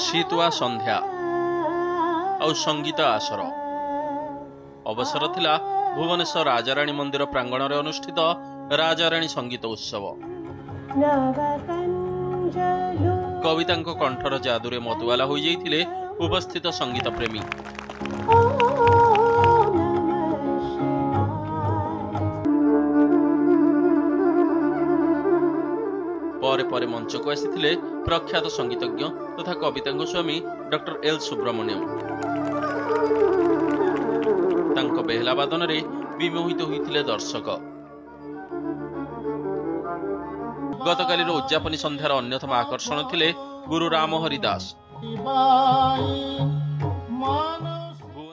ଶୀତୁଆ ସନ୍ଧ୍ୟା ଆଉ ସଙ୍ଗୀତ ଆସର। ଅବସର ଥିଲା ଭୁବନେଶ୍ୱର ରାଜାରାଣୀ ମନ୍ଦିର ପ୍ରାଙ୍ଗଣରେ ଅନୁଷ୍ଠିତ ରାଜାରାଣୀ ସଙ୍ଗୀତ ଉତ୍ସବ। କବିତାଙ୍କ କଣ୍ଠର ଯାଦୁରେ ମତୁଆଲା ହୋଇଯାଇଥିଲେ ଉପସ୍ଥିତ ସଙ୍ଗୀତ ପ୍ରେମୀ। ପରେ ପରେ ମଞ୍ଚକୁ ଆସିଥିଲେ ପ୍ରଖ୍ୟାତ ସଙ୍ଗୀତଜ୍ଞ ତଥା କବିତାଙ୍କ ସ୍ୱାମୀ ଡକ୍ଟର ଏଲ୍ ସୁବ୍ରମଣ୍ୟମ। ତାଙ୍କ ବେହେଲା ବାଦନରେ ବିମୋହିତ ହୋଇଥିଲେ ଦର୍ଶକ। ଗତକାଲିର ଉଦ୍ଯାପନୀ ସନ୍ଧ୍ୟାର ଅନ୍ୟତମ ଆକର୍ଷଣ ଥିଲେ ଗୁରୁ ରାମହରି ଦାସ